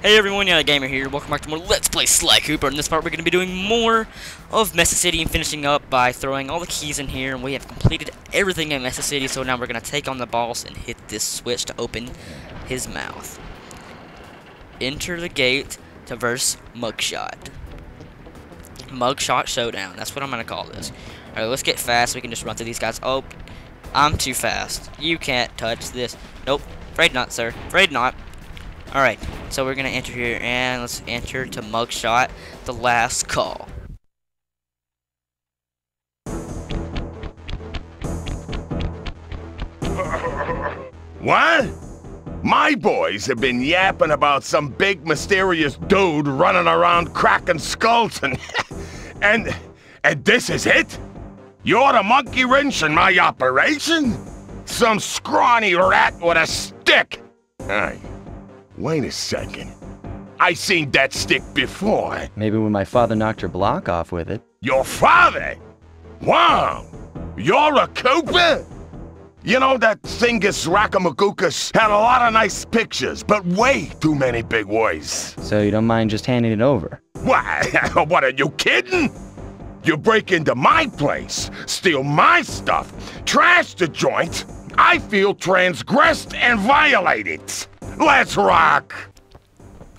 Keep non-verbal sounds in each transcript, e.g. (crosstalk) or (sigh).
Hey everyone, yeah, Gamer here. Welcome back to more Let's Play Sly Cooper. In this part, we're going to be doing more of Mesa City and finishing up by throwing all the keys in here. And we have completed everything in Mesa City, so now we're going to take on the boss and hit this switch to open his mouth. Enter the gate to verse Muggshot. Muggshot Showdown. That's what I'm going to call this. Alright, let's get fast. We can just run through these guys. Oh, I'm too fast. You can't touch this. Nope. Afraid not, sir. Afraid not. Alright, so we're gonna enter here and let's enter to Muggshot the last call. What? My boys have been yapping about some big mysterious dude running around cracking skulls and... (laughs) and... and this is it? You're the monkey wrench in my operation? Some scrawny rat with a stick! Hey, wait a second. I seen that stick before. Maybe when my father knocked your block off with it. Your father? Wow! You're a Cooper? You know that Thingus Rackamagookus had a lot of nice pictures, but way too many big words. So you don't mind just handing it over? What? (laughs) what are you kidding? You break into my place, steal my stuff, trash the joint. I feel transgressed and violated. Let's rock!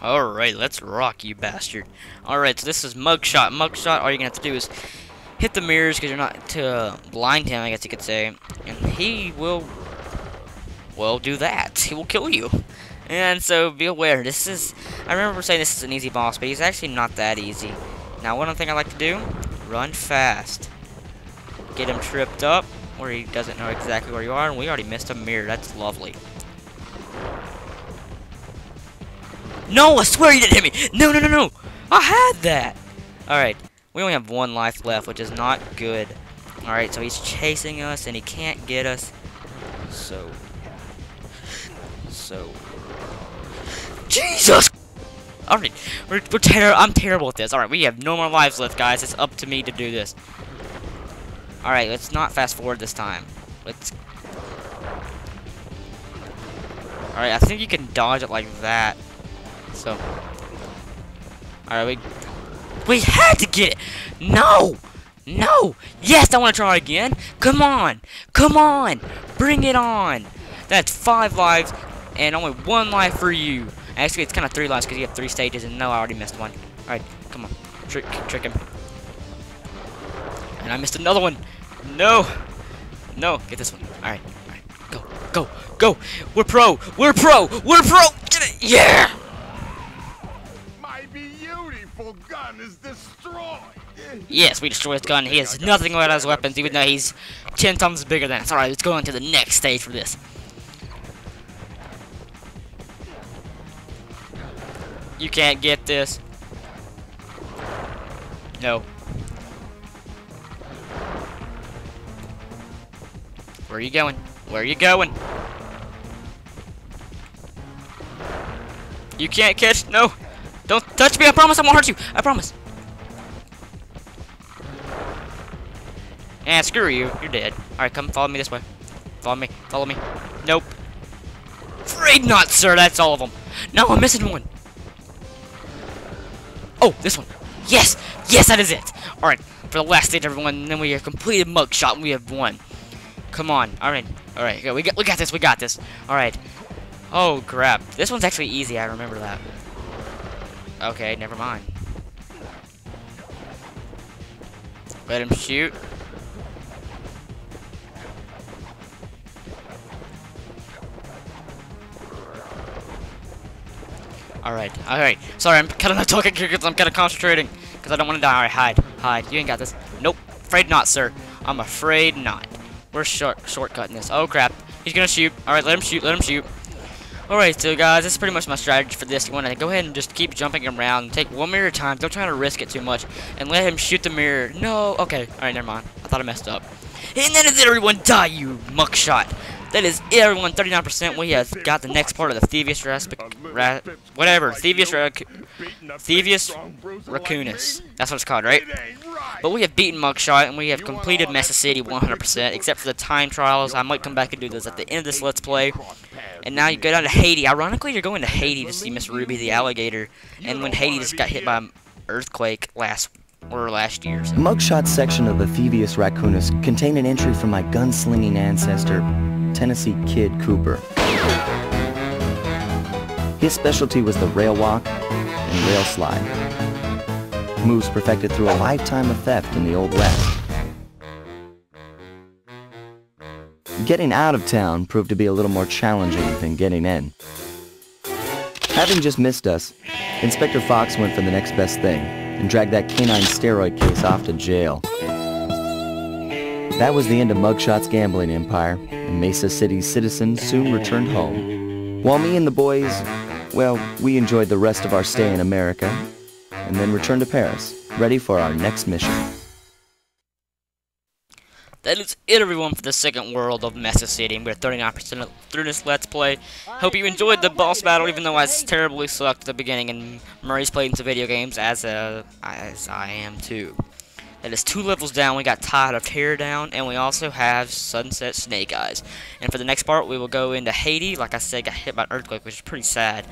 Alright, let's rock, you bastard. Alright, so this is Muggshot. Muggshot, all you're gonna have to do is hit the mirrors because you're not to blind him, I guess you could say. And he will, well, do that. He will kill you. And so be aware, this is, I remember saying this is an easy boss, but he's actually not that easy. Now, one thing I like to do, run fast. Get him tripped up, where he doesn't know exactly where you are, and we already missed a mirror. That's lovely. No, I swear you didn't hit me! No, no, no, no! I had that! Alright, we only have one life left, which is not good. Alright, so he's chasing us, and he can't get us. So... So... Jesus! Alright, we're, we're ter I'm terrible at this. Alright, we have no more lives left, guys. It's up to me to do this. Alright, let's not fast forward this time. Let's... Alright, I think you can dodge it like that. So... Alright, we... We had to get it! No! No! Yes, I want to try again! Come on! Come on! Bring it on! That's five lives, and only one life for you. Actually, it's kind of three lives because you have three stages, and no, I already missed one. Alright, come on. Trick, trick him. And I missed another one. No. No, get this one. Alright, alright. Go, go, go. We're pro. We're pro. We're pro. Get it. Yeah. My beautiful gun is destroyed. Yes, we destroyed his gun. He has nothing about his weapons, even though he's 10 times bigger than us. Alright, let's go on to the next stage for this. You can't get this. No. Where are you going? Where are you going? You can't catch. No. Don't touch me. I promise I won't hurt you. I promise. And screw you. You're dead. Alright, come follow me this way. Follow me. Follow me. Nope. Afraid not, sir. That's all of them. No, I'm missing one. Oh, this one. Yes! Yes, that is it! Alright, for the last stage, everyone, then we have completed Muggshot and we have won. Come on. Alright. Alright, we got, we got this, we got this. Alright. Oh, crap. This one's actually easy, I remember that. Okay, never mind. Let him shoot. Alright, alright. Sorry, I'm kind of not (laughs) talking because I'm kind of concentrating. Because I don't want to die. Alright, hide. Hide. You ain't got this. Nope. Afraid not, sir. I'm afraid not. We're short shortcutting this. Oh, crap. He's gonna shoot. Alright, let him shoot. Let him shoot. Alright, so guys, this is pretty much my strategy for this. You want to go ahead and just keep jumping around. Take one mirror at a time. Don't try to risk it too much. And let him shoot the mirror. No. Okay. Alright, never mind. I thought I messed up. And then is everyone die, you Muggshot. That is everyone, 39%. We have got the next part of the Thievius ra whatever, Thievius Rac Thievius Raccoonus. That's what it's called, right? But we have beaten Muggshot, and we have completed Mesa City 100%, except for the time trials. I might come back and do those at the end of this Let's Play. And now you go down to Haiti. Ironically, you're going to Haiti to see Miss Ruby the alligator. And when Haiti just got hit by an earthquake last or last year. So. Muggshot section of the Thievius raccoonus contained an entry from my gunslinging ancestor, Tennessee Kid Cooper. His specialty was the rail walk and rail slide. Moves perfected through a lifetime of theft in the Old West. Getting out of town proved to be a little more challenging than getting in. Having just missed us, Inspector Fox went for the next best thing and dragged that canine steroid case off to jail. That was the end of Muggshot's gambling empire, and Mesa City's citizens soon returned home. While me and the boys, well, we enjoyed the rest of our stay in America, and then return to Paris, ready for our next mission. That is it, everyone, for the second world of Mesa City. We're 39% through this Let's Play. Hope you enjoyed the boss battle, even though I terribly sucked at the beginning, and Murray's playing some video games, as, uh, as I am too. That is two levels down. We got Tide of Teardown, and we also have Sunset Snake Eyes. And for the next part, we will go into Haiti. Like I said, got hit by an earthquake, which is pretty sad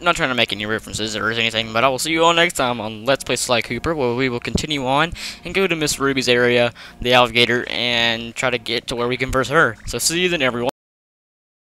not trying to make any references or anything, but I will see you all next time on Let's Play Sly Cooper, where we will continue on and go to Miss Ruby's area, the alligator, and try to get to where we can converse her. So see you then, everyone.